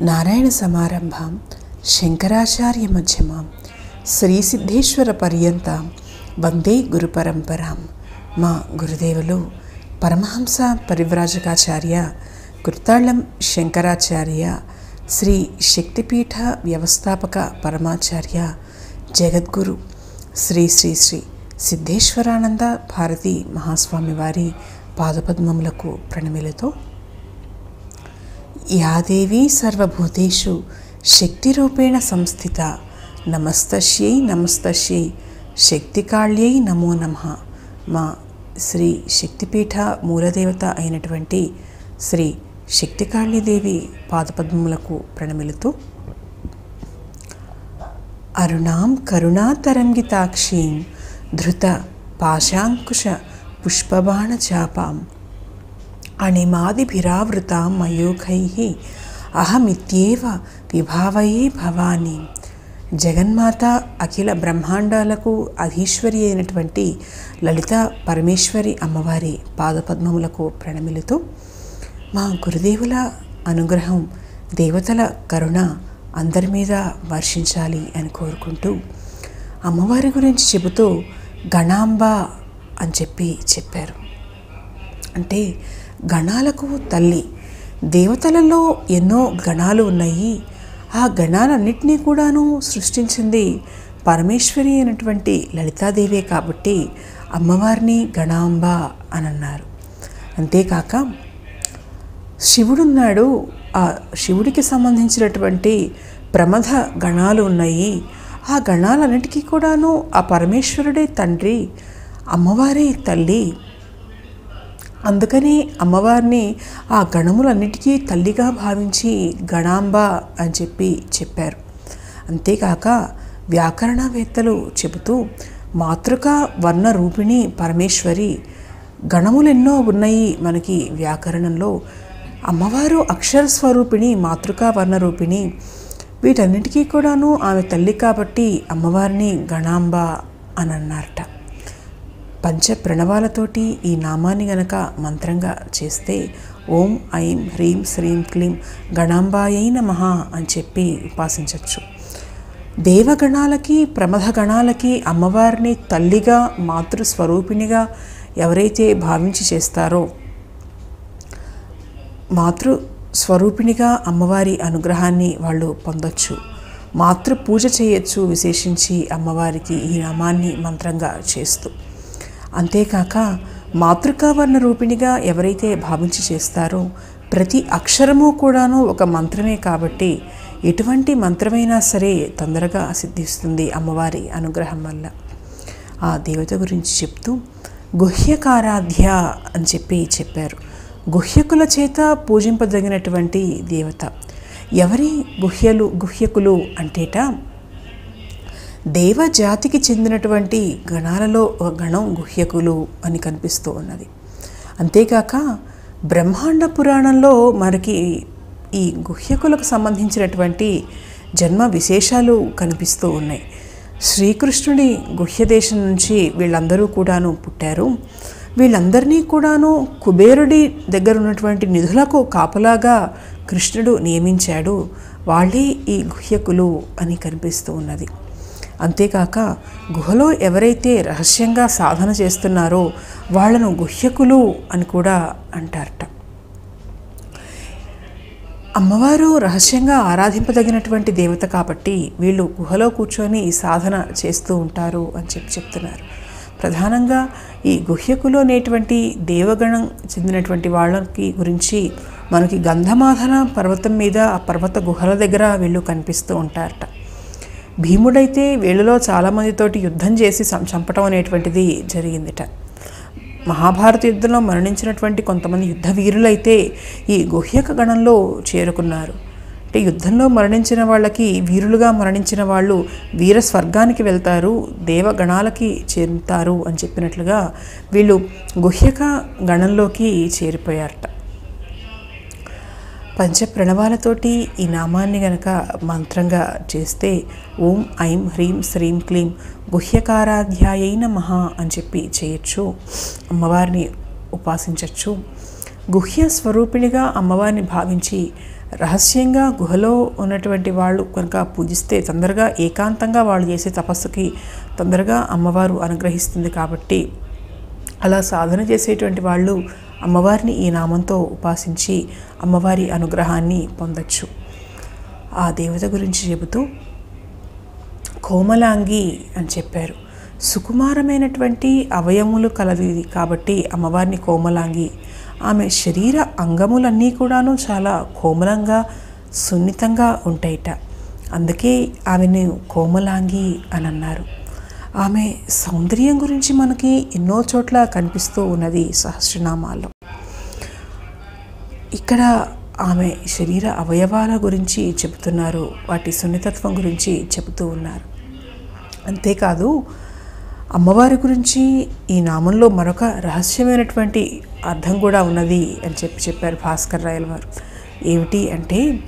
నారాయణ సమారంభం శంకరాచార్య మధ్యమాం శ్రీసిద్ధేశ్వర పర్యంతం వందే గురు పరంపరాం. మా గురుదేవులు పరమహంస పరివ్రాజకాచార్య కృతాళం శంకరాచార్య శ్రీ శక్తిపీఠ వ్యవస్థాపక పరమాచార్య జగద్గురు శ్రీ శ్రీ శ్రీ సిద్ధేశ్వరానంద భారతి మహాస్వామి వారి పాదపద్మములకు ప్రణమిలతో యాదేవి సర్వభూతేషు శక్తిరూపేణ సంస్థిత నమస్తస్యై నమస్తస్యై శక్తికాళ్యై నమో నమ. మా శ్రీ శక్తిపీఠ మూలదేవత అయినటువంటి శ్రీ శక్తికాళ్యదేవి పాదపద్మములకు ప్రణమిలుతూ అరుణాం కరుణాతరంగితాక్షీం ధృత పాశాంకుశ పుష్పబాణచాపాం అణిమాదిభిరావృతాం మయూఖైః అహమిత్యేవ విభావయే భవాని జగన్మాత అఖిల బ్రహ్మాండాలకు అధీశ్వరి అయినటువంటి లలిత పరమేశ్వరి అమ్మవారి పాదపద్మములకు ప్రణమిలుతూ మా గురుదేవుల అనుగ్రహం దేవతల కరుణ అందరి మీద వర్షించాలి అని కోరుకుంటూ అమ్మవారి గురించి చెబుతూ గణాంబ అని చెప్పి చెప్పారు. అంటే గణాలకు తల్లి దేవతలలో ఎన్నో గణాలు ఉన్నాయి. ఆ గణాలన్నింటినీ కూడాను సృష్టించింది పరమేశ్వరి అయినటువంటి లలితాదేవే కాబట్టి అమ్మవారిని గణాంబ అని అన్నారు. అంతేకాక శివుడున్నాడు ఆ శివుడికి సంబంధించినటువంటి ప్రమథ గణాలు ఉన్నాయి. ఆ గణాలన్నిటికీ కూడాను ఆ పరమేశ్వరుడే తండ్రి అమ్మవారే తల్లి. అందుకని అమ్మవారిని ఆ గణములన్నిటికీ తల్లిగా భావించి గణాంబ అని చెప్పి చెప్పారు. అంతేకాక వ్యాకరణవేత్తలు చెబుతూ మాతృక వర్ణ రూపిణి పరమేశ్వరి గణములెన్నో ఉన్నాయి మనకి వ్యాకరణంలో. అమ్మవారు అక్షర స్వరూపిణి మాతృకా వర్ణ రూపిణి. వీటన్నిటికీ కూడాను ఆమె తల్లి కాబట్టి అమ్మవారిని గణాంబ అని అన్నారట పంచ ప్రణవాలతోటి ఈ నామాన్ని గనక మంత్రంగా చేస్తే ఓం ఐం హ్రీం శ్రీం క్లీం గణాంబాయై నమః అని చెప్పి ఉపాసించవచ్చు దేవగణాలకి ప్రమథ గణాలకి అమ్మవారిని తల్లిగా మాతృస్వరూపిణిగా ఎవరైతే భావించి చేస్తారో మాతృ స్వరూపిణిగా అమ్మవారి అనుగ్రహాన్ని వాళ్ళు పొందొచ్చు. మాతృ పూజ చేయొచ్చు విశేషించి అమ్మవారికి ఈ నామాన్ని మంత్రంగా చేస్తూ. అంతేకాక మాతృకావర్ణ రూపిణిగా ఎవరైతే భావించి చేస్తారో ప్రతి అక్షరము కూడాను ఒక మంత్రమే కాబట్టి ఎటువంటి మంత్రమైనా సరే తొందరగా సిద్ధిస్తుంది అమ్మవారి అనుగ్రహం వల్ల. ఆ దేవత గురించి చెప్తూ గుహ్యకారాధ్య అని చెప్పి చెప్పారు. గుహ్యకుల చేత పూజింపదగినటువంటి దేవత. ఎవరి గుహ్యలు గుహ్యకులు అంటేట దేవజాతికి చెందినటువంటి గణాలలో ఒక గణం గుహ్యకులు అని కనిపిస్తూ ఉన్నది. అంతేకాక బ్రహ్మాండ పురాణంలో మనకి ఈ గుహ్యకులకు సంబంధించినటువంటి జన్మ విశేషాలు కనిపిస్తూ ఉన్నాయి. శ్రీకృష్ణుడి గుహ్యదేశం నుంచి వీళ్ళందరూ కూడాను పుట్టారు. వీళ్ళందరినీ కూడాను కుబేరుడి దగ్గర ఉన్నటువంటి నిధులకు కాపలాగా కృష్ణుడు నియమించాడు. వాళ్ళే ఈ గుహ్యకులు అని కనిపిస్తూ ఉన్నది. అంతేకాక గుహలో ఎవరైతే రహస్యంగా సాధన చేస్తున్నారో వాళ్ళను గుహ్యకులు అని కూడా అంటారట. అమ్మవారు రహస్యంగా ఆరాధింపదగినటువంటి దేవత కాబట్టి వీళ్ళు గుహలో కూర్చొని ఈ సాధన చేస్తూ ఉంటారు అని చెప్పి చెప్తున్నారు. ప్రధానంగా ఈ గుహ్యకులు అనేటువంటి దేవగణం చెందినటువంటి వాళ్ళకి గురించి మనకి గంధమాధన పర్వతం మీద ఆ పర్వత గుహల దగ్గర వీళ్ళు కనిపిస్తూ ఉంటారట. భీముడైతే వీళ్ళలో చాలామందితోటి యుద్ధం చేసి చంపటం అనేటువంటిది జరిగిందిట. మహాభారత యుద్ధంలో మరణించినటువంటి కొంతమంది యుద్ధ వీరులైతే ఈ గుహ్యక గణంలో చేరుకున్నారు. అంటే యుద్ధంలో మరణించిన వాళ్ళకి వీరులుగా మరణించిన వాళ్ళు వీర స్వర్గానికి వెళ్తారు దేవగణాలకి చేరుతారు అని చెప్పినట్లుగా వీళ్ళు గుహ్యక గణంలోకి చేరిపోయారట. పంచ ప్రణవాలతోటి ఈ నామాన్ని గనక మంత్రంగా చేస్తే ఓం ఐం హ్రీం శ్రీం క్లీం గుహ్యకారాధ్యాయైన మహా అని చెప్పి చేయొచ్చు అమ్మవారిని ఉపాసించవచ్చు గుహ్య స్వరూపిణిగా అమ్మవారిని భావించి రహస్యంగా గుహలో ఉన్నటువంటి వాళ్ళు కనుక పూజిస్తే తొందరగా ఏకాంతంగా వాళ్ళు చేసే తపస్సుకి తొందరగా అమ్మవారు అనుగ్రహిస్తుంది కాబట్టి అలా సాధన చేసేటువంటి వాళ్ళు అమ్మవారిని ఈ నామంతో ఉపాసించి అమ్మవారి అనుగ్రహాన్ని పొందొచ్చు. ఆ దేవత గురించి చెబుతూ కోమలాంగి అని చెప్పారు. సుకుమారమైనటువంటి అవయములు కలది కాబట్టి అమ్మవారిని కోమలాంగి ఆమె శరీర అంగములన్నీ కూడాను చాలా కోమలంగా సున్నితంగా ఉంటాయిట. అందుకే ఆమెను కోమలాంగి అని అన్నారు ఆమె సౌందర్యం గురించి మనకి ఎన్నో చోట్ల కనిపిస్తూ ఉన్నది సహస్రనామాల్లో. ఇక్కడ ఆమె శరీర అవయవాల గురించి చెబుతున్నారు వాటి సున్నితత్వం గురించి చెబుతూ ఉన్నారు. అంతేకాదు అమ్మవారి గురించి ఈ నామంలో మరొక రహస్యమైనటువంటి అర్థం కూడా ఉన్నది అని చెప్పి చెప్పారు భాస్కర్ రాయల వారు. ఏమిటి అంటే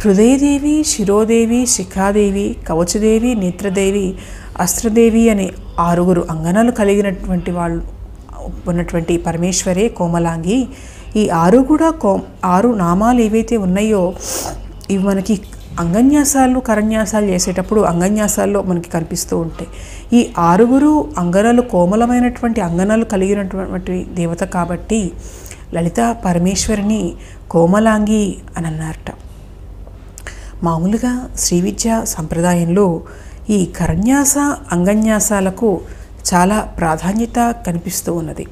హృదయదేవి శిరోదేవి శిఖాదేవి కవచదేవి నేత్రదేవి అస్త్రదేవి అనే ఆరుగురు అంగనాలు కలిగినటువంటి వాళ్ళు ఉన్నటువంటి పరమేశ్వరే కోమలాంగి. ఈ ఆరు కూడా కో ఆరు నామాలు ఏవైతే ఉన్నాయో ఇవి మనకి అంగన్యాసాలు కరన్యాసాలు చేసేటప్పుడు అంగన్యాసాల్లో మనకి కనిపిస్తూ ఉంటాయి ఈ ఆరుగురు అంగనలు కోమలమైనటువంటి అంగనలు కలిగినటువంటి దేవత కాబట్టి లలిత పరమేశ్వరిని కోమలాంగి అని అన్నారట. మామూలుగా శ్రీ విద్య సంప్రదాయంలో ఈ కరన్యాస అంగన్యాసాలకు చాలా ప్రాధాన్యత కనిపిస్తూ ఉన్నది.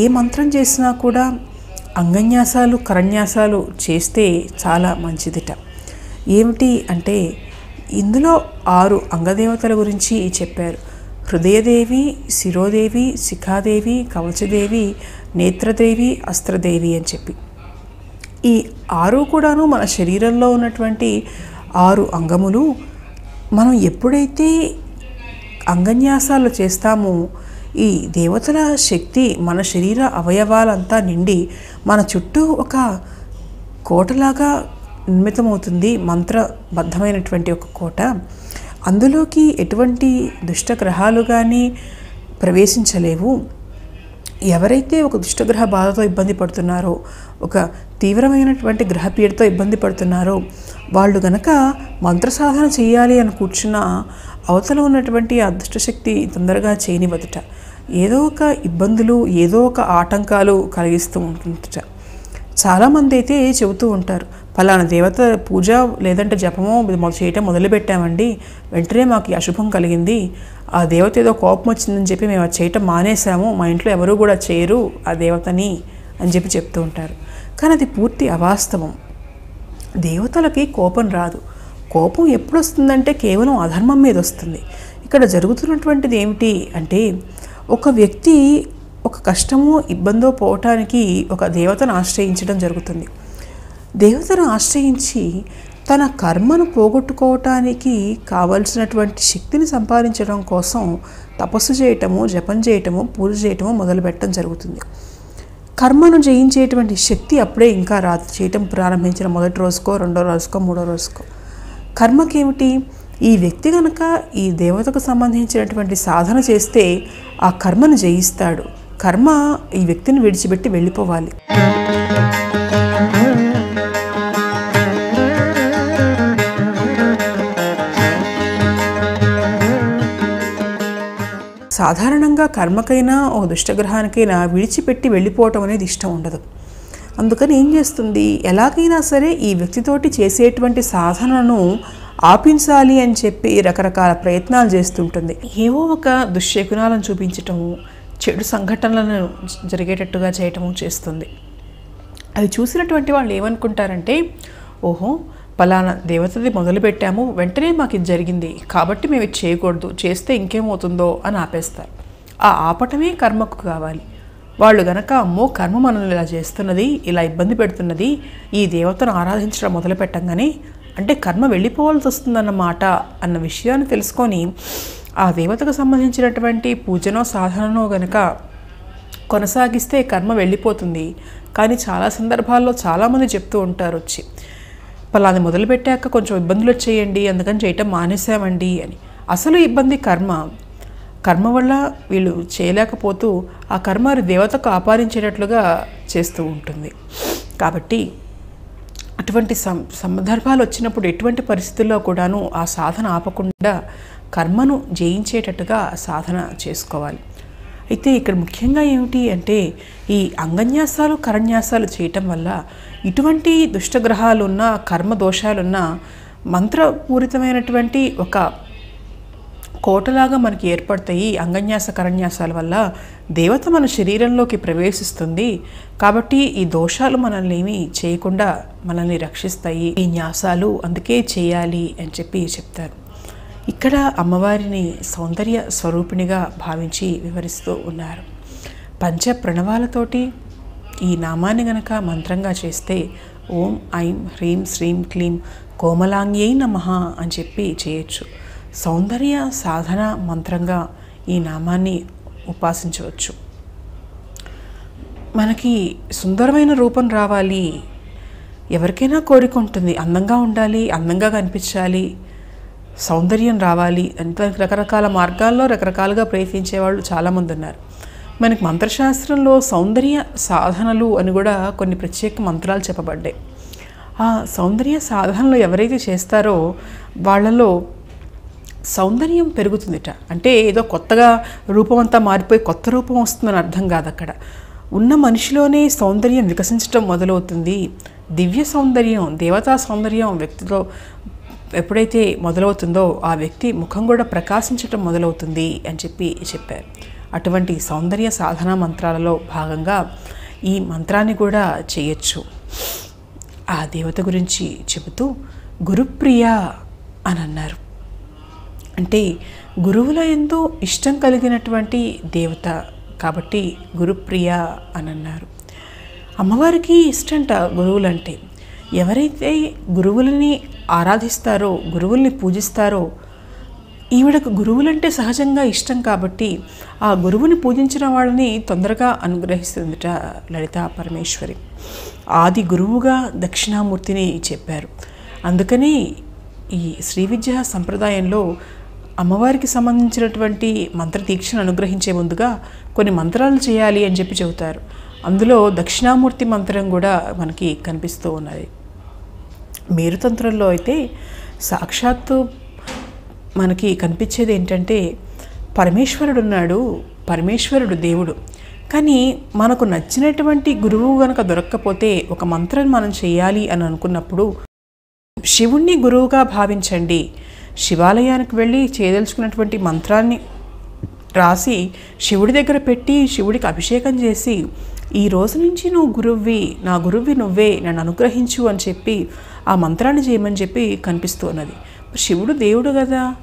ఏ మంత్రం చేసినా కూడా అంగన్యాసాలు కరన్యాసాలు చేస్తే చాలా మంచిదిట. ఏమిటి అంటే ఇందులో ఆరు అంగదేవతల గురించి చెప్పారు. హృదయదేవి శిరోదేవి శిఖాదేవి కవచదేవి నేత్రదేవి అస్త్రదేవి అని చెప్పి. ఈ ఆరు కూడాను మన శరీరంలో ఉన్నటువంటి ఆరు అంగములు మనం ఎప్పుడైతే అంగన్యాసాలు చేస్తామో ఈ దేవతల శక్తి మన శరీర అవయవాలంతా నిండి మన చుట్టూ ఒక కోటలాగా నిర్మితమవుతుంది మంత్రబద్ధమైనటువంటి ఒక కోట. అందులోకి ఎటువంటి దుష్ట గ్రహాలు కానీ ప్రవేశించలేవు. ఎవరైతే ఒక దుష్టగ్రహ బాధతో ఇబ్బంది పడుతున్నారో ఒక తీవ్రమైనటువంటి గ్రహపీడతో ఇబ్బంది పడుతున్నారో వాళ్ళు గనక మంత్ర సాధన చేయాలి అని కూర్చున్న అవతల ఉన్నటువంటి అదృష్టశక్తి తొందరగా తొందరగా చేయనివ్వదుట. ఏదో ఒక ఇబ్బందులు ఏదో ఒక ఆటంకాలు కలిగిస్తూ ఉంటుందట. చాలామంది అయితే చెబుతూ ఉంటారు ఫలానా దేవత పూజ లేదంటే జపమో మొదలు చేయటం మొదలుపెట్టామండి వెంటనే మాకు అశుభం కలిగింది. ఆ దేవత ఏదో కోపం వచ్చిందని చెప్పి మేము అది చేయటం మానేసాము మా ఇంట్లో ఎవరు కూడా చేయరు ఆ దేవతని అని చెప్పి చెప్తూ ఉంటారు. కానీ అది పూర్తి అవాస్తవం. దేవతలకి కోపం రాదు. కోపం ఎప్పుడు వస్తుందంటే కేవలం అధర్మం మీద వస్తుంది ఇక్కడ జరుగుతున్నటువంటిది ఏమిటి అంటే ఒక వ్యక్తి ఒక కష్టమో ఇబ్బందో పోవటానికి ఒక దేవతను ఆశ్రయించడం జరుగుతుంది. దేవతను ఆశ్రయించి తన కర్మను పోగొట్టుకోవటానికి కావలసినటువంటి శక్తిని సంపాదించడం కోసం తపస్సు చేయటము జపం చేయటము పూజ చేయటము మొదలుపెట్టడం జరుగుతుంది. కర్మను జయించేటువంటి శక్తి అప్పుడే ఇంకా రాదు చేయటం ప్రారంభించిన మొదటి రోజుకో రెండో రోజుకో మూడో రోజుకో. కర్మకేమిటి? ఈ వ్యక్తి కనుక ఈ దేవతకు సంబంధించినటువంటి సాధన చేస్తే ఆ కర్మను జయిస్తాడు. కర్మ ఈ వ్యక్తిని విడిచిపెట్టి వెళ్ళిపోవాలి. సాధారణంగా కర్మకైనా ఓ దుష్టగ్రహానికైనా విడిచిపెట్టి వెళ్ళిపోవటం అనేది ఇష్టం ఉండదు. అందుకని ఏం చేస్తుంది? ఎలాగైనా సరే ఈ వ్యక్తితోటి చేసేటువంటి సాధనను ఆపించాలి అని చెప్పి రకరకాల ప్రయత్నాలు చేస్తుంటుంది ఏవో ఒక దుశ్శకునాలను చూపించటము చెడు సంఘటనలను జరిగేటట్టుగా చేయటము చేస్తుంది. అది చూసినటువంటి వాళ్ళు ఏమనుకుంటారంటే ఓహో పలానా దేవతది మొదలుపెట్టాము వెంటనే మాకు ఇది జరిగింది కాబట్టి మేము ఇది చేయకూడదు చేస్తే ఇంకేమవుతుందో అని ఆపేస్తారు. ఆ ఆపటమే కర్మకు కావాలి. వాళ్ళు గనక అమ్మో కర్మ మనల్ని ఇలా చేస్తున్నది ఇలా ఇబ్బంది పెడుతున్నది ఈ దేవతను ఆరాధించడం మొదలు పెట్టంగానే అంటే కర్మ వెళ్ళిపోవాల్సి వస్తుందన్నమాట అన్న విషయాన్ని తెలుసుకొని ఆ దేవతకు సంబంధించినటువంటి పూజనో సాధననో గనక కొనసాగిస్తే కర్మ వెళ్ళిపోతుంది. కానీ చాలా సందర్భాల్లో చాలామంది చెప్తూ ఉంటారు వచ్చి పలాది మొదలుపెట్టాక కొంచెం ఇబ్బందులు వచ్చేయండి అందుకని చేయటం మానేసామండి అని. అసలు ఇబ్బంది కర్మ. కర్మ వల్ల వీళ్ళు చేయలేకపోతూ ఆ కర్మ దేవతకు ఆపాదించేటట్లుగా చేస్తూ ఉంటుంది. కాబట్టి అటువంటి సం సందర్భాలు వచ్చినప్పుడు ఎటువంటి పరిస్థితుల్లో కూడాను ఆ సాధన ఆపకుండా కర్మను జయించేటట్టుగా సాధన చేసుకోవాలి. అయితే ఇక్కడ ముఖ్యంగా ఏమిటి అంటే ఈ అంగన్యాసాలు కరన్యాసాలు చేయటం వల్ల ఇటువంటి దుష్టగ్రహాలున్న కర్మ దోషాలున్న మంత్రపూరితమైనటువంటి ఒక కోటలాగా మనకి ఏర్పడతాయి అంగన్యాస కరన్యాసాల వల్ల. దేవత మన శరీరంలోకి ప్రవేశిస్తుంది కాబట్టి ఈ దోషాలు మనల్ని ఏమీ చేయకుండా మనల్ని రక్షిస్తాయి. ఈ న్యాసాలు అందుకే చేయాలి అని చెప్పి చెప్తారు. ఇక్కడ అమ్మవారిని సౌందర్య స్వరూపిణిగా భావించి వివరిస్తూ ఉన్నారు. పంచ ప్రణవాలతోటి ఈ నామాన్ని గనక మంత్రంగా చేస్తే ఓం ఐం హ్రీం శ్రీం క్లీం కోమలాంగ్యై నమ అని చెప్పి చేయొచ్చు. సౌందర్య సాధన మంత్రంగా ఈ నామాన్ని ఉపాసించవచ్చు. మనకి సుందరమైన రూపం రావాలి. ఎవరికైనా కోరిక ఉంటుంది. అందంగా ఉండాలి అందంగా కనిపించాలి. సౌందర్యం రావాలి అంటే రకరకాల మార్గాల్లో రకరకాలుగా ప్రయత్నించే వాళ్ళు చాలామంది ఉన్నారు. మనకి మంత్రశాస్త్రంలో సౌందర్య సాధనలు అని కూడా కొన్ని ప్రత్యేక మంత్రాలు చెప్పబడ్డాయి. ఆ సౌందర్య సాధనలు ఎవరైతే చేస్తారో వాళ్ళలో సౌందర్యం పెరుగుతుందిట. అంటే ఏదో కొత్తగా రూపం అంతా మారిపోయి కొత్త రూపం వస్తుందని అర్థం కాదు అక్కడ ఉన్న మనిషిలోనే సౌందర్యం వికసించడం మొదలవుతుంది. దివ్య సౌందర్యం దేవతా సౌందర్యం వ్యక్తిలో ఎప్పుడైతే మొదలవుతుందో ఆ వ్యక్తి ముఖం కూడా ప్రకాశించటం మొదలవుతుంది అని చెప్పి చెప్పారు. అటువంటి సౌందర్య సాధన మంత్రాలలో భాగంగా ఈ మంత్రాన్ని కూడా చేయొచ్చు. ఆ దేవత గురించి చెబుతూ గురుప్రియ అని అన్నారు. అంటే గురువుల ఎంతో ఇష్టం కలిగినటువంటి దేవత కాబట్టి గురుప్రియ అని అన్నారు. అమ్మవారికి ఇష్టంట గురువులంటే ఎవరైతే గురువులని ఆరాధిస్తారో గురువుల్ని పూజిస్తారో ఈవిడకు గురువులంటే సహజంగా ఇష్టం కాబట్టి ఆ గురువుని పూజించిన వాళ్ళని తొందరగా అనుగ్రహిస్తుందిట లలితా పరమేశ్వరి. ఆది గురువుగా దక్షిణామూర్తిని చెప్పారు. అందుకని ఈ శ్రీ విద్యా సంప్రదాయంలో అమ్మవారికి సంబంధించినటువంటి మంత్ర దీక్షను అనుగ్రహించే ముందుగా కొన్ని మంత్రాలు చేయాలి అని చెప్పి చెబుతారు. అందులో దక్షిణామూర్తి మంత్రం కూడా మనకి కనిపిస్తూ ఉన్నది. మేరుతంత్రంలో అయితే సాక్షాత్తు మనకి కనిపించేది ఏంటంటే పరమేశ్వరుడు ఉన్నాడు పరమేశ్వరుడు దేవుడు. కానీ మనకు నచ్చినటువంటి గురువు కనుక దొరక్కపోతే ఒక మంత్రం మనం చేయాలి అని అనుకున్నప్పుడు శివుణ్ణి గురువుగా భావించండి. శివాలయానికి వెళ్ళి చేయదలుచుకున్నటువంటి మంత్రాన్ని రాసి శివుడి దగ్గర పెట్టి శివుడికి అభిషేకం చేసి ఈ రోజు నుంచి నువ్వు గురువ్వి నా గురువ్వి నువ్వే నన్ను అనుగ్రహించు అని చెప్పి ఆ మంత్రాన్ని చేయమని చెప్పి కనిపిస్తూ ఉన్నది. శివుడు దేవుడు కదా.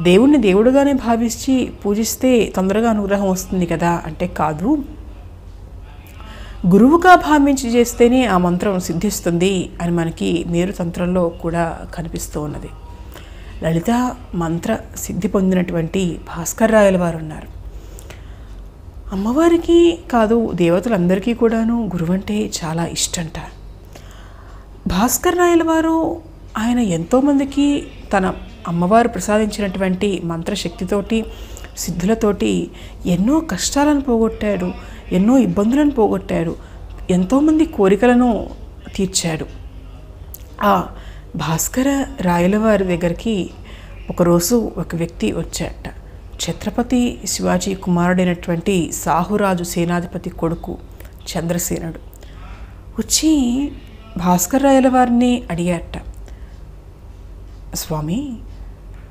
దేవుణ్ణి దేవుడుగానే భావించి పూజిస్తే తొందరగా అనుగ్రహం వస్తుంది కదా అంటే కాదు. గురువుగా భావించి చేస్తేనే ఆ మంత్రం సిద్ధిస్తుంది అని మనకి నేరు తంత్రంలో కూడా కనిపిస్తూ ఉన్నది. లలిత మంత్ర సిద్ధి పొందినటువంటి భాస్కర్ రాయల వారు ఉన్నారు. అమ్మవారికి కాదు దేవతలందరికీ కూడాను గురువు అంటే చాలా ఇష్టంట. భాస్కర్ రాయల వారు ఆయన ఎంతోమందికి తన అమ్మవారు ప్రసాదించినటువంటి మంత్రశక్తితోటి సిద్ధులతోటి ఎన్నో కష్టాలను పోగొట్టాడు ఎన్నో ఇబ్బందులను పోగొట్టాడు ఎంతోమంది కోరికలను తీర్చాడు. ఆ భాస్కర రాయల వారి దగ్గరికి ఒకరోజు ఒక వ్యక్తి వచ్చాట ఛత్రపతి శివాజీ కుమారుడైనటువంటి సాహురాజు సేనాధిపతి కొడుకు చంద్రసేనుడు. వచ్చి భాస్కర్ రాయల వారిని అడిగాట స్వామి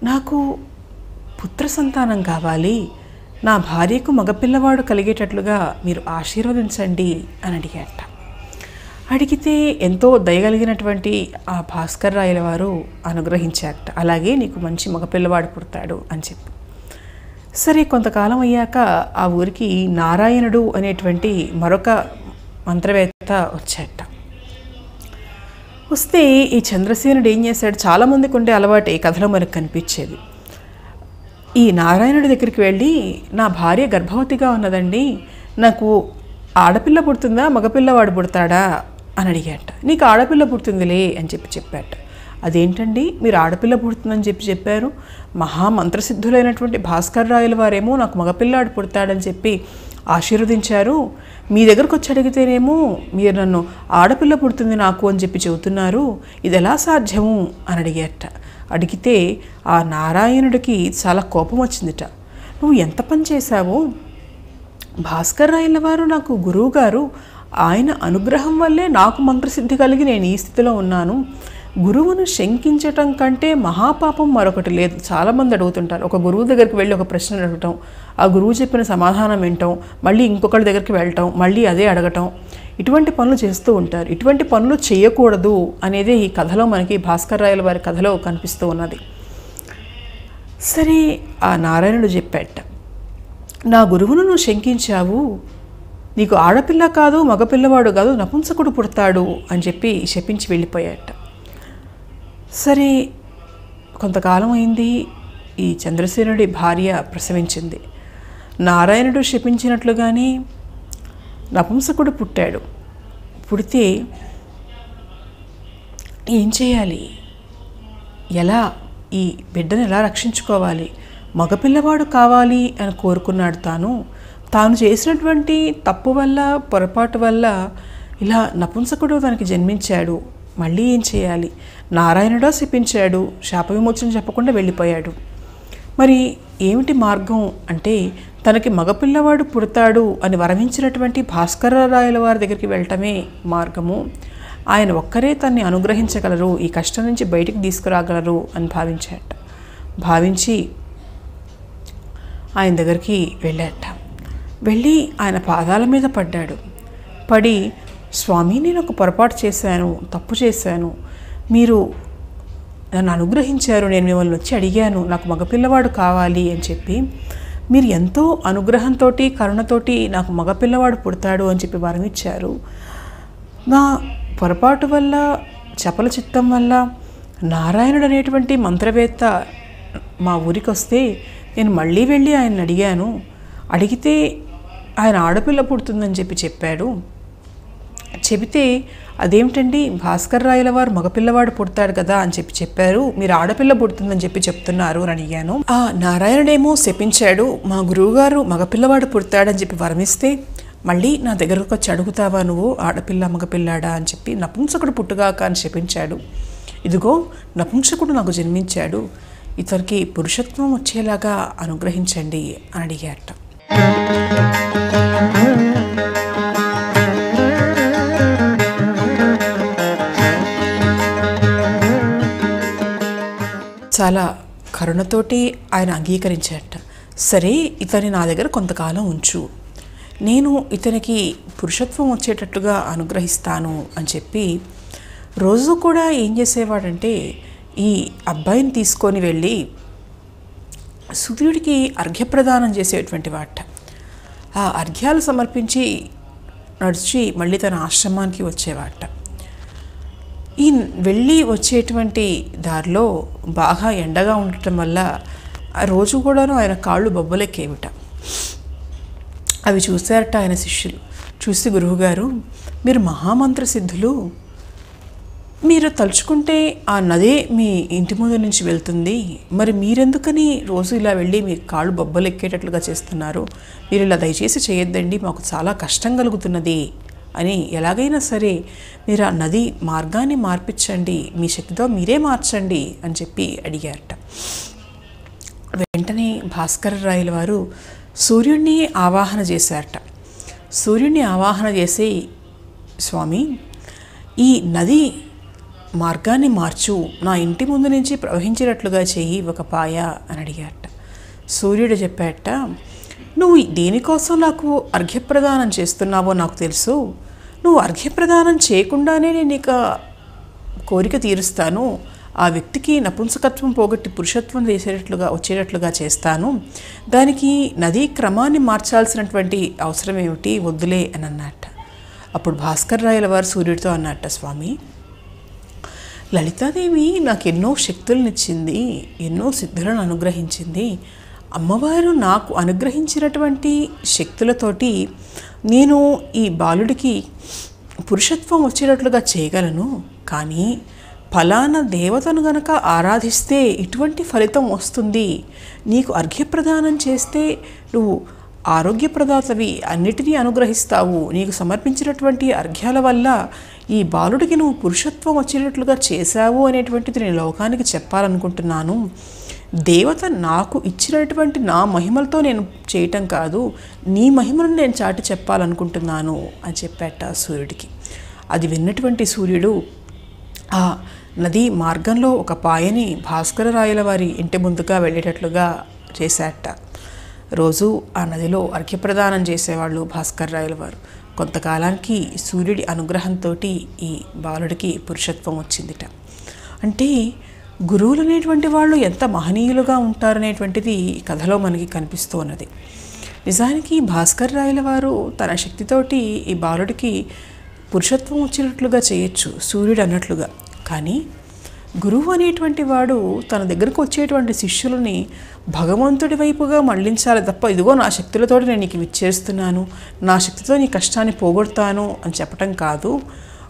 నాకు పుత్ర సంతానం కావాలి. నా భార్యకు మగపిల్లవాడు కలిగేటట్లుగా మీరు ఆశీర్వదించండి అని అడిగాట అడిగితే ఎంతో దయగలిగినటువంటి ఆ భాస్కర్ రాయల వారు అనుగ్రహించారట. అలాగే నీకు మంచి మగపిల్లవాడు పుడతాడు అని చెప్పి. సరే కొంతకాలం అయ్యాక ఆ ఊరికి నారాయణుడు అనేటువంటి మరొక మంత్రవేత్త వచ్చాట వస్తే ఈ చంద్రసేనుడు ఏం చేశాడు? చాలామందికి ఉండే అలవాటు ఈ కథలో మనకు కనిపించేది. ఈ నారాయణుడి దగ్గరికి వెళ్ళి నా భార్య గర్భవతిగా ఉన్నదండి నాకు ఆడపిల్ల పుడుతుందా? మగపిల్లవాడు పుడతాడా? అని అడిగాట. నీకు ఆడపిల్ల పుడుతుందిలే అని చెప్పి చెప్పాట. అదేంటండి? మీరు ఆడపిల్ల పుడుతుందని చెప్పి చెప్పారు? మహామంత్రసిద్ధులైనటువంటి భాస్కర్ రాయల వారేమో నాకు మగపిల్లాడు పుడతాడని చెప్పి ఆశీర్వదించారు. మీ దగ్గరకు వచ్చి అడిగితేనేమో మీరు నన్ను ఆడపిల్ల పుడుతుంది నాకు అని చెప్పి చెబుతున్నారు. ఇది ఎలా సాధ్యము? అని అడిగేట. అడిగితే ఆ నారాయణుడికి చాలా కోపం వచ్చిందిట. నువ్వు ఎంత పని చేశావో? భాస్కర్ రాయల వారు నాకు గురువు గారు ఆయన అనుగ్రహం వల్లే నాకు మంత్రసిద్ధి కలిగి నేను ఈ స్థితిలో ఉన్నాను. గురువును శంకించటం కంటే మహాపాపం మరొకటి లేదు. చాలామంది అడుగుతుంటారు. ఒక గురువు దగ్గరికి వెళ్ళి ఒక ప్రశ్న అడగటం ఆ గురువు చెప్పిన సమాధానం వినటం మళ్ళీ ఇంకొకరి దగ్గరికి వెళ్ళటం మళ్ళీ అదే అడగటం. ఇటువంటి పనులు చేస్తూ ఉంటారు. ఇటువంటి పనులు చేయకూడదు అనేది ఈ కథలో మనకి భాస్కర్ రాయల వారి కథలో కనిపిస్తూ ఉన్నది. సరే ఆ నారాయణుడు చెప్పాట నా గురువును నువ్వు శంకించావు. నీకు ఆడపిల్ల కాదు మగపిల్లవాడు కాదు నపుంసకుడు పుడతాడు అని చెప్పి శపించి వెళ్ళిపోయాట. సరే కొంతకాలం అయింది. ఈ చంద్రసేనుడి భార్య ప్రసవించింది. నారాయణుడు శపించినట్లుగానే నపుంసకుడు పుట్టాడు. పుడితే ఏం చేయాలి? ఎలా ఈ బిడ్డను ఎలా రక్షించుకోవాలి? మగపిల్లవాడు కావాలి అని కోరుకున్నాడు తాను. తాను చేసినటువంటి తప్పు వల్ల పొరపాటు వల్ల ఇలా నపుంసకుడు తనకి జన్మించాడు. మళ్ళీ ఏం చేయాలి? నారాయణుడా శపించాడు. శాప విమోచన చెప్పకుండా వెళ్ళిపోయాడు. మరి ఏమిటి మార్గం? అంటే తనకి మగపిల్లవాడు పుడతాడు అని వరమించినటువంటి భాస్కరరాయల వారి దగ్గరికి వెళ్ళటమే మార్గము. ఆయన ఒక్కరే తన్ని అనుగ్రహించగలరు ఈ కష్టం నుంచి బయటికి తీసుకురాగలరు అని భావించాట. భావించి ఆయన దగ్గరికి వెళ్ళాట. వెళ్ళి ఆయన పాదాల మీద పడ్డాడు. పడి స్వామి నేను ఒక పొరపాటు చేశాను తప్పు చేశాను. మీరు నన్ను అనుగ్రహించారు నేను మిమ్మల్ని వచ్చి అడిగాను నాకు మగపిల్లవాడు కావాలి అని చెప్పి మీరు ఎంతో అనుగ్రహంతో కరుణతోటి నాకు మగపిల్లవాడు పుడతాడు అని చెప్పి వరం ఇచ్చారు. నా పొరపాటు వల్ల చపల చిత్తం వల్ల నారాయణుడు అనేటువంటి మంత్రవేత్త మా ఊరికి వస్తే నేను మళ్ళీ వెళ్ళి ఆయన అడిగాను. అడిగితే ఆయన ఆడపిల్ల పుడుతుందని చెప్పి చెప్పాడు. చెబితే అదేమిటండి? భాస్కర్ రాయల వారు మగపిల్లవాడు పుడతాడు కదా అని చెప్పి చెప్పారు. మీరు ఆడపిల్ల పుడుతుందని చెప్పి చెప్తున్నారు అని అడిగాను. ఆ నారాయణుడేమో శపించాడు. మా గురువుగారు మగపిల్లవాడు పుడతాడని చెప్పి వరమిస్తే మళ్ళీ నా దగ్గరకు వచ్చి అడుగుతావా నువ్వు? ఆడపిల్ల మగపిల్లాడా అని చెప్పి నపుంసకుడు పుట్టుగాక అని శపించాడు. ఇదిగో నపుంసకుడు నాకు జన్మించాడు. ఇతనికి పురుషత్వం వచ్చేలాగా అనుగ్రహించండి అని అడిగారట. చాలా కరుణతోటి ఆయన అంగీకరించారట. సరే ఇతని నా దగ్గర కొంతకాలం ఉంచు. నేను ఇతనికి పురుషత్వం వచ్చేటట్టుగా అనుగ్రహిస్తాను అని చెప్పి రోజు కూడా ఏం చేసేవాడంటే ఈ అబ్బాయిని తీసుకొని వెళ్ళి సూర్యుడికి అర్ఘ్యప్రదానం చేసేటువంటి వాట. ఆ అర్ఘ్యాలు సమర్పించి నడిచి మళ్ళీ తన ఆశ్రమానికి వచ్చేవాట. ఈ వెళ్ళి వచ్చేటువంటి దారిలో బాగా ఎండగా ఉండటం వల్ల ఆ రోజు కూడాను ఆయన కాళ్ళు బొబ్బలెక్కేవిట. అవి చూశారట ఆయన శిష్యులు. చూసి గురువుగారు మీరు మహామంత్ర సిద్ధులు మీరు తలుచుకుంటే ఆ నదే మీ ఇంటి ముందు నుంచి వెళ్తుంది. మరి మీరెందుకని రోజు ఇలా వెళ్ళి మీ కాళ్ళు బొబ్బలు ఎక్కేటట్లుగా చేస్తున్నారు? మీరు ఇలా దయచేసి చేయొద్దండి. మాకు చాలా కష్టం కలుగుతున్నది. అని ఎలాగైనా సరే మీరు ఆ నది మార్గాన్ని మార్పించండి మీ శక్తితో మీరే మార్చండి అని చెప్పి అడిగారట. వెంటనే భాస్కర రాయల వారు సూర్యుడిని ఆవాహన చేశారట. సూర్యుడిని ఆవాహన చేసి స్వామి ఈ నది మార్గాన్ని మార్చు నా ఇంటి ముందు నుంచి ప్రవహించేటట్లుగా చెయ్యి ఒక పాయ అని అడిగారట. సూర్యుడు చెప్పాట నువ్వు దేనికోసం నాకు అర్ఘ్యప్రదానం చేస్తున్నావో నాకు తెలుసు. నువ్వు అర్ఘ్యప్రదానం చేయకుండానే నేను ఇక కోరిక తీరుస్తాను. ఆ వ్యక్తికి నపుంసకత్వం పోగొట్టి పురుషత్వం చేసేటట్లుగా వచ్చేటట్లుగా చేస్తాను. దానికి నదీ క్రమాన్ని మార్చాల్సినటువంటి అవసరం ఏమిటి? వద్దులే అని అన్నట్ట. అప్పుడు భాస్కర్ రాయల వారు సూర్యుడితో అన్నట్ట స్వామి లలితాదేవి నాకు ఎన్నో శక్తులనిచ్చింది ఎన్నో సిద్ధులను అనుగ్రహించింది. అమ్మవారు నాకు అనుగ్రహించినటువంటి శక్తులతోటి నేను ఈ బాలుడికి పురుషత్వం వచ్చేటట్లుగా చేయగలను. కానీ ఫలానా దేవతను గనక ఆరాధిస్తే ఇటువంటి ఫలితం వస్తుంది. నీకు అర్ఘ్యప్రదానం చేస్తే నువ్వు ఆరోగ్యప్రదాతవి. అన్నిటినీ అనుగ్రహిస్తావు. నీకు సమర్పించినటువంటి అర్ఘ్యాల వల్ల ఈ బాలుడికి నువ్వు పురుషత్వం వచ్చేటట్లుగా చేశావు అనేటువంటిది నేను లోకానికి చెప్పాలనుకుంటున్నాను. దేవత నాకు ఇచ్చినటువంటి నా మహిమలతో నేను చేయటం కాదు నీ మహిమను నేను చాటి చెప్పాలనుకుంటున్నాను అని చెప్పాట సూర్యుడికి. అది విన్నటువంటి సూర్యుడు ఆ నది మార్గంలో ఒక పాయని భాస్కర రాయల వారి ఇంటి ముందుగా వెళ్ళేటట్లుగా చేశాట. రోజు ఆ నదిలో అర్ఘ్యప్రదానం చేసేవాళ్ళు భాస్కర్ రాయల వారు. కొంతకాలానికి సూర్యుడి అనుగ్రహంతో ఈ బాలుడికి పురుషత్వం వచ్చిందిట. అంటే గురువులు అనేటువంటి వాళ్ళు ఎంత మహనీయులుగా ఉంటారనేటువంటిది కథలో మనకి కనిపిస్తూ ఉన్నది. నిజానికి భాస్కర్ రాయల వారు తన శక్తితోటి ఈ బాలుడికి పురుషత్వం వచ్చినట్లుగా చేయొచ్చు సూర్యుడు అన్నట్లుగా. కానీ గురువు అనేటువంటి వాడు తన దగ్గరకు వచ్చేటువంటి శిష్యులని భగవంతుడి వైపుగా మళ్ళించాలి తప్ప ఇదిగో నా శక్తులతో నేను నీకు విచ్చేస్తున్నాను నా శక్తితో నీ కష్టాన్ని పోగొడతాను అని చెప్పటం కాదు.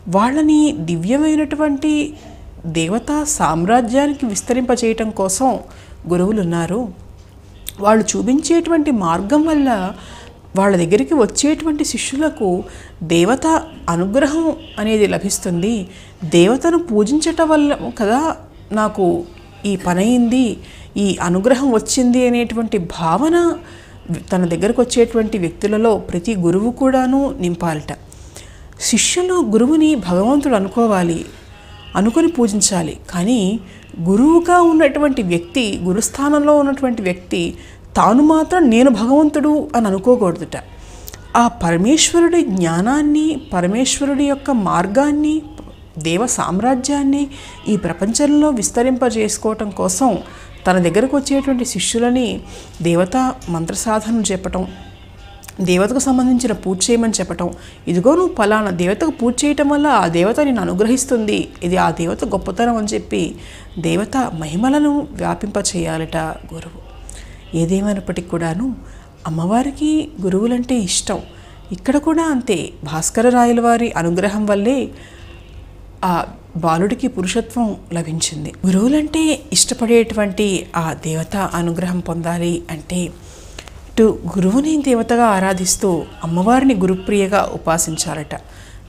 వాళ్ళని దివ్యమైనటువంటి దేవతా సామ్రాజ్యానికి విస్తరింపచేయటం కోసం గురువులు ఉన్నారు వాళ్ళు చూపించేటువంటి మార్గం వల్ల వాళ్ళ దగ్గరికి వచ్చేటువంటి శిష్యులకు దేవత అనుగ్రహం అనేది లభిస్తుంది. దేవతను పూజించటం వల్ల కదా నాకు ఈ పనైంది ఈ అనుగ్రహం వచ్చింది అనేటువంటి భావన తన దగ్గరకు వచ్చేటువంటి వ్యక్తులలో ప్రతి గురువు కూడాను నింపాలట. శిష్యులు గురువుని భగవంతుడు అనుకోవాలి. అనుకొని పూజించాలి. కానీ గురువుగా ఉన్నటువంటి వ్యక్తి గురుస్థానంలో ఉన్నటువంటి వ్యక్తి తాను మాత్రం నేను భగవంతుడు అని అనుకోకూడదుట. ఆ పరమేశ్వరుడి జ్ఞానాన్ని పరమేశ్వరుడి యొక్క మార్గాన్ని దేవ సామ్రాజ్యాన్ని ఈ ప్రపంచంలో విస్తరింపజేసుకోవటం కోసం తన దగ్గరకు వచ్చేటువంటి శిష్యులని దేవతా మంత్ర సాధన చెప్పటం దేవతకు సంబంధించిన పూజ చేయమని చెప్పటం. ఇదిగో నువ్వు ఫలానా దేవతకు పూజ చేయటం వల్ల ఆ దేవత నేను అనుగ్రహిస్తుంది. ఇది ఆ దేవత గొప్పతనం అని చెప్పి దేవత మహిమలను వ్యాపింప చేయాలట గురువు. ఏదేమైనప్పటికీ కూడాను అమ్మవారికి గురువులంటే ఇష్టం. ఇక్కడ కూడా అంతే. భాస్కర రాయల వారి అనుగ్రహం వల్లే ఆ బాలుడికి పురుషత్వం లభించింది. గురువులంటే ఇష్టపడేటువంటి ఆ దేవత అనుగ్రహం పొందాలి అంటే ఇటు గురువుని దేవతగా ఆరాధిస్తూ అమ్మవారిని గురుప్రియగా ఉపాసించాలట.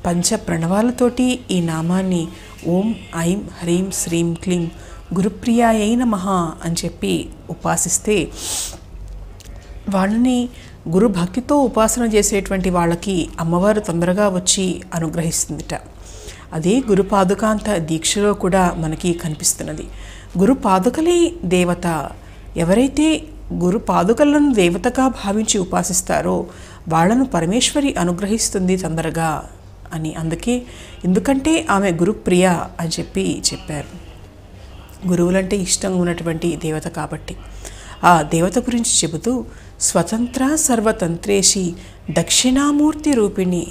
పంచ ప్రణవాలతోటి ఈ నామాన్ని ఓం ఐం హ్రీం శ్రీం క్లీం గురుప్రియ అయిన మహా అని చెప్పి ఉపాసిస్తే వాళ్ళని గురు భక్తితో ఉపాసన చేసేటువంటి వాళ్ళకి అమ్మవారు తొందరగా వచ్చి అనుగ్రహిస్తుందిట. అదే గురుపాదుకాంత దీక్షలో కూడా మనకి కనిపిస్తున్నది. గురుపాదుకలే దేవత. ఎవరైతే గురు పాదుకలను దేవతగా భావించి ఉపాసిస్తారో వాళ్ళను పరమేశ్వరి అనుగ్రహిస్తుంది తొందరగా అని అందుకే ఎందుకంటే ఆమె గురుప్రియ అని చెప్పి చెప్పారు. గురువులంటే ఇష్టంగా ఉన్నటువంటి దేవత కాబట్టి. ఆ దేవత గురించి చెబుతూ స్వతంత్ర సర్వతంత్రేషి దక్షిణామూర్తి రూపిణి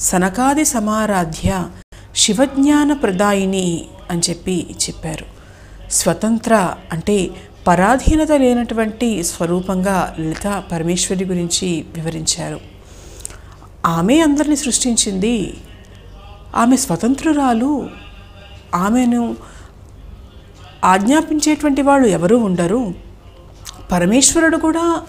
సనకాది సమారాధ్య శివజ్ఞాన ప్రదాయిని అని చెప్పి చెప్పారు. స్వతంత్ర అంటే పరాధీనత లేనటువంటి స్వరూపంగా లలిత పరమేశ్వరి గురించి వివరించారు. ఆమె అందరిని సృష్టించింది ఆమె స్వతంత్రురాలు. ఆమెను ఆజ్ఞాపించేటువంటి వాళ్ళు ఎవరూ ఉండరు. పరమేశ్వరుడు కూడా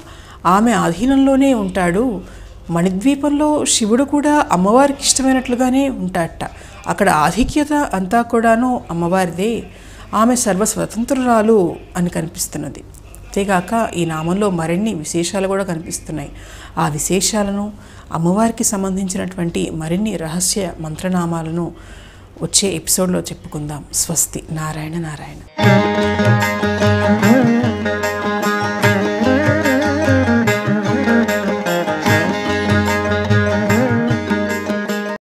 ఆమె ఆధీనంలోనే ఉంటాడు. మణిద్వీపంలో శివుడు కూడా అమ్మవారికి ఇష్టమైనట్లుగానే ఉంటాడట. అక్కడ ఆధిక్యత అంతా కూడాను అమ్మవారిదే. ఆమె సర్వస్వతంత్రురాలు అని కనిపిస్తున్నది. అంతేగాక ఈ నామంలో మరిన్ని విశేషాలు కూడా కనిపిస్తున్నాయి. ఆ విశేషాలను అమ్మవారికి సంబంధించినటువంటి మరిన్ని రహస్య మంత్రనామాలను వచ్చే ఎపిసోడ్లో చెప్పుకుందాం. స్వస్తి. నారాయణ నారాయణ.